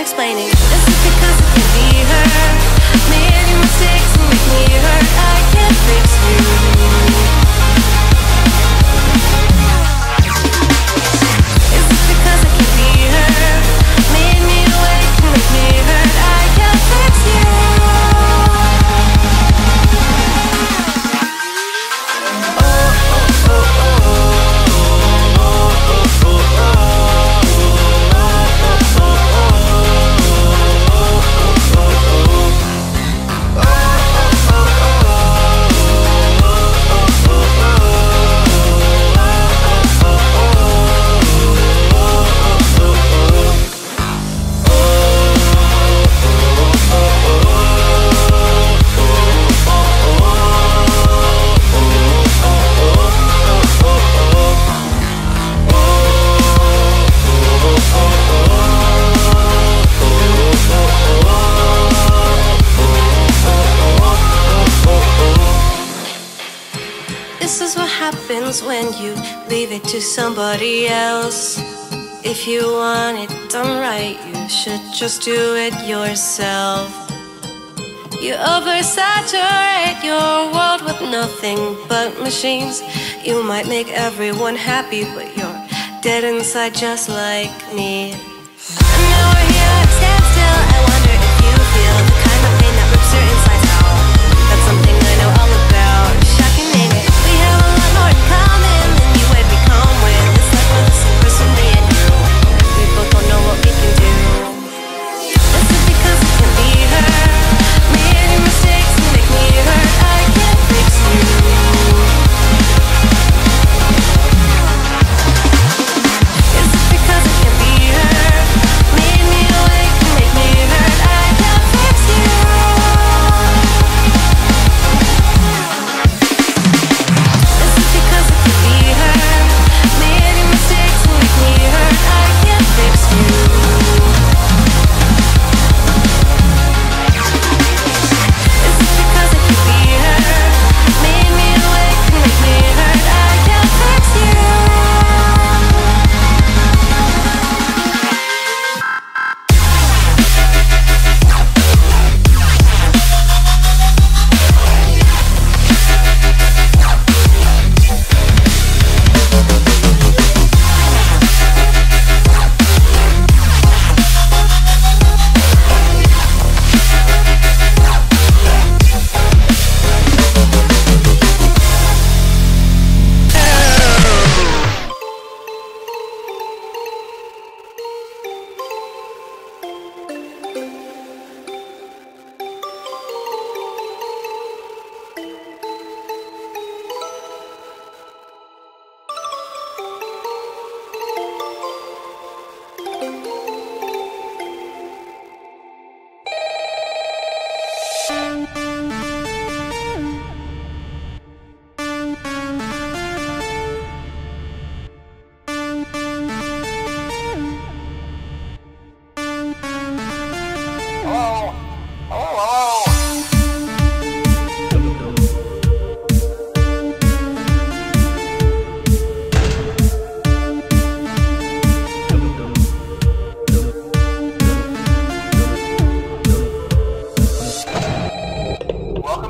explaining. This is because it can be her. Many mistakes and make me hurt. I can't fix you. Happens when you leave it to somebody else. If you want it done right, you should just do it yourself. You oversaturate your world with nothing but machines. You might make everyone happy, but you're dead inside just like me. And now we're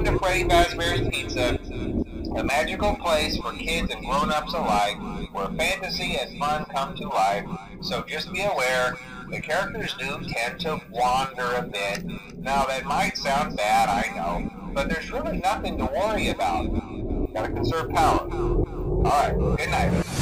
to Freddy Fazbear's Pizza, a magical place for kids and grown-ups alike, where fantasy and fun come to life. So just be aware, the characters do tend to wander a bit. Now that might sound bad, I know, but there's really nothing to worry about. Gotta conserve power. Alright, good night.